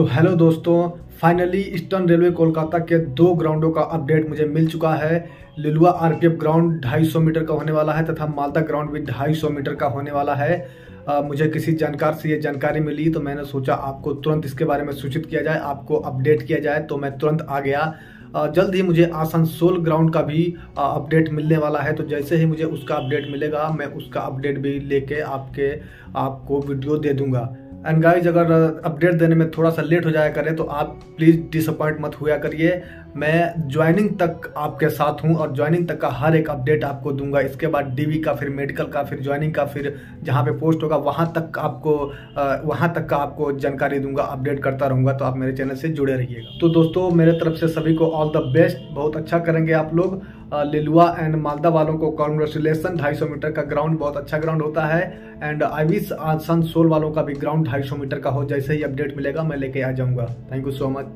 तो हेलो दोस्तों finally eastern railway Kolkata के दो ग्राउंडों का अपडेट मुझे मिल चुका है। लिलुआ आरपीएफ ग्राउंड 250 मीटर का होने वाला है तथा मालदा ग्राउंड भी 250 मीटर का होने वाला है। आ, मुझे किसी जानकार से ये जानकारी मिली तो मैंने सोचा आपको तुरंत इसके बारे में सूचित किया जाए आपको अपडेट किया जाए तो मैं तुरंत आ गया। जल्द ही मुझे आसनसोल ग्राउंड का भी अपडेट मिलने वाला है तो जैसे ही मुझे उसका अपडेट मिलेगा मैं उसका अपडेट भी लेके आपके आपको वीडियो दे दूँगा। एंड गाइज़ अगर अपडेट देने में थोड़ा सा लेट हो जाया करे तो आप प्लीज़ डिसअपॉइंट मत हुआ करिए। मैं ज्वाइनिंग तक आपके साथ हूँ और ज्वाइनिंग तक का हर एक अपडेट आपको दूँगा। इसके बाद डीवी का, फिर मेडिकल का, फिर ज्वाइनिंग का, फिर जहाँ पे पोस्ट होगा, वहाँ तक आपको वहाँ तक का आपको जानकारी दूँगा अपडेट करता रहूँगा। तो आप मेरे चैनल से जुड़े रहिएगा। तो दोस्तों, मेरे तरफ़ से सभी को ऑल द बेस्ट बहुत अच्छा करेंगे आप लोग। लिलुआ एंड मालदा वालों को कॉन्ग्रेचुलेसन 250 मीटर का ग्राउंड बहुत अच्छा ग्राउंड होता है। And I wish sun soul वालों का भी ग्राउंड 250 मीटर का हो, जैसे ही अपडेट मिलेगा, मैं लेके आ जाऊँगा। Thank you so much